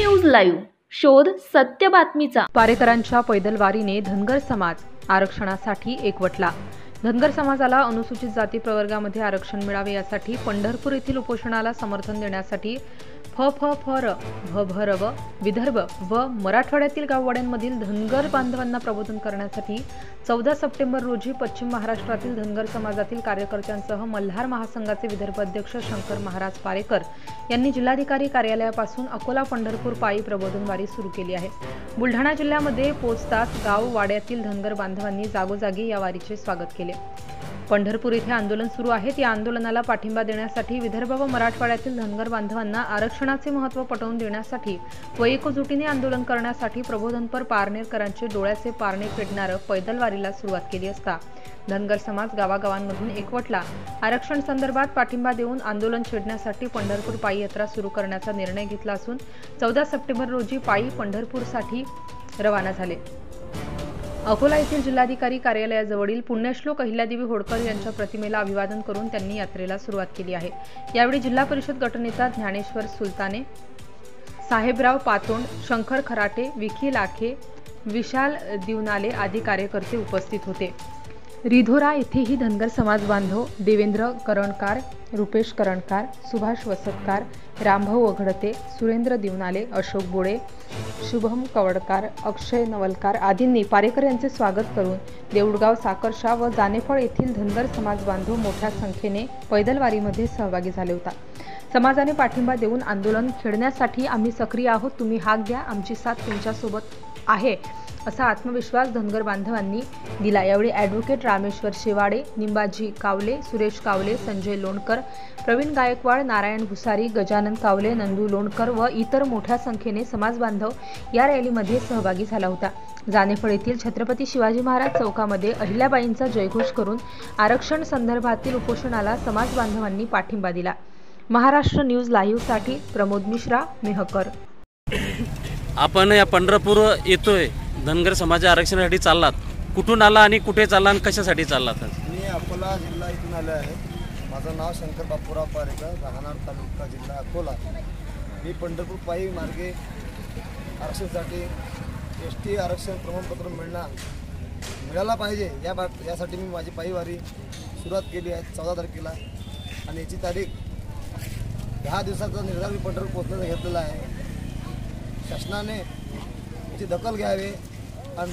News live शोध सत्य बातमीचा. पारेकरांच्या पैदलवारीने धनगर समाज आरक्षणासाठी एकवटला. धनगर समाजाला अनुसूचित जाती प्रवर्गामध्ये आरक्षण मिळावे यासाठी पंढरपूर येथील उपोषणाला समर्थन देण्यासाठी फ फ फ र भ भ र व विदर्भ व मराठवाड्यातील गाववाड्यांमधील धनगर बांधवांना प्रबोधन करण्यासाठी चौदा सप्टेंबर रोजी पश्चिम महाराष्ट्रातील धनगर समाजातील कार्यकर्त्यांसह मल्हार महासंघाचे विदर्भ अध्यक्ष शंकर महाराज पारेकर यांनी जिल्हाधिकारी कार्यालयापासून अकोला पंढरपूर पायी प्रबोधन वारी सुरू केली आहे. बुलढाणा जिल्ह्यामध्ये पोचताच गाव वाड्यातील धनगर बांधवांनी जागोजागी या वारीचे स्वागत केले. पंढरपूर इथे आंदोलन सुरू आहे. या आंदोलनाला पाठिंबा देण्यासाठी विदर्भ व मराठवाड्यातील धनगर बांधवांना आरक्षणाचे महत्त्व पटवून देण्यासाठी व एकजुटीने आंदोलन करण्यासाठी प्रबोधनपर पारनेरकरांचे डोळ्याचे पारणे फेडणारं पैदलवारीला सुरुवात केली असता धनगर समाज गावागावांमधून एकवटला. आरक्षण संदर्भात पाठिंबा देऊन आंदोलन छेडण्यासाठी पंढरपूर पायी यात्रा सुरू करण्याचा निर्णय घेतला असून चौदा सप्टेंबर रोजी पायी पंढरपूरसाठी रवाना झाले. अकोला येथील जिल्हाधिकारी कार्यालयाजवळील पुण्यश्लोक अहिल्यादेवी होळकर यांच्या प्रतिमेला अभिवादन करून त्यांनी यात्रेला सुरुवात केली आहे. यावेळी जिल्हा परिषद गटनेता ज्ञानेश्वर सुलताने साहेबराव पातोंड शंकर खराटे विखी लाखे विशाल दिवनाले आदी कार्यकर्ते उपस्थित होते. रिधोरा येथेही धनगर समाज बांधव देवेंद्र करणकार रुपेश करणकार सुभाष वसतकार रामभाऊ अघडते सुरेंद्र दिवनाले अशोक बोळे शुभम कवडकार अक्षय नवलकार आदींनी पारेकर यांचे स्वागत करून देऊळगाव साकरशा व जानेफळ येथील धनगर समाज बांधव मोठ्या संख्येने पैदलवारीमध्ये सहभागी झाले होता. समाजाने पाठिंबा देऊन आंदोलन खेळण्यासाठी आम्ही सक्रिय आहोत. तुम्ही हाक द्या. आमची साथ तुमच्यासोबत आहे असा आत्मविश्वास धनगर बांधवांनी दिला. यावेळी ॲडव्होकेट रामेश्वर शेवाडे निंबाजी कावले सुरेश कावले संजय लोणकर प्रवीण गायकवाड नारायण भुसारी गजानन कावले नंदू लोणकर व इतर मोठ्या संख्येने समाज बांधव या रॅलीमध्ये सहभागी झाला होता. जानेफळ येथील छत्रपती शिवाजी महाराज चौकामध्ये अहिल्याबाईंचा जयघोष करून आरक्षण संदर्भातील उपोषणाला समाज बांधवांनी पाठिंबा दिला. महाराष्ट्र न्यूज लाईव्हसाठी प्रमोद मिश्रा मेहकर. आपण या पंढरपूर येतोय. धनगर समाज आरक्षणासाठी चाललात. कुठून आला आणि कुठे चालला आणि कशासाठी चाललात मी अकोला जिल्हा इथून आलो आहे. माझं नाव शंकर बापूराव पारेकर राहणार तालुका जिल्हा अकोला. मी पंढरपूर पायी मार्गे आरक्षणासाठी एस टी आरक्षण प्रमाणपत्र मिळणार मिळाला पाहिजे या बा यासाठी मी माझी पायीवारी सुरुवात केली आहे चौदा तारखेला. आणि याची तारीख दहा दिवसाचा निर्धार मी पंढरपूर पोहोचण्याचा घेतलेला आहे. शासनाने याची दखल घ्यावी आणि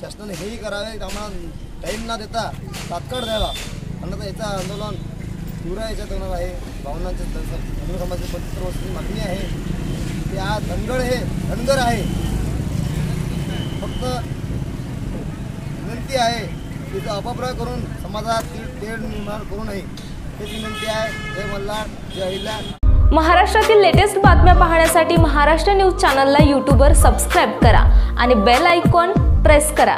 शासनाने हेही करावे आम्हाला टाईम न देता तात्काळ द्यावा. अन्यथा याचं आंदोलन तीव्र याच्यात होणार आहे. भावनांचे धनगर समाजाची मागणी आहे. की आज धनगड हे धनगर आहे. फक्त विनंती आहे की तो अपप्रयोग करून समाजात ती तेढ निर्माण करू नये. हेच विनंती आहे. जय मल्हार जय अहिल्या महाराष्ट्रातील लेटेस्ट बातम्या पाहण्यासाठी महाराष्ट्र न्यूज चॅनलला यूट्यूबवर सबस्क्राईब करा आणि बेल आयकॉन प्रेस करा.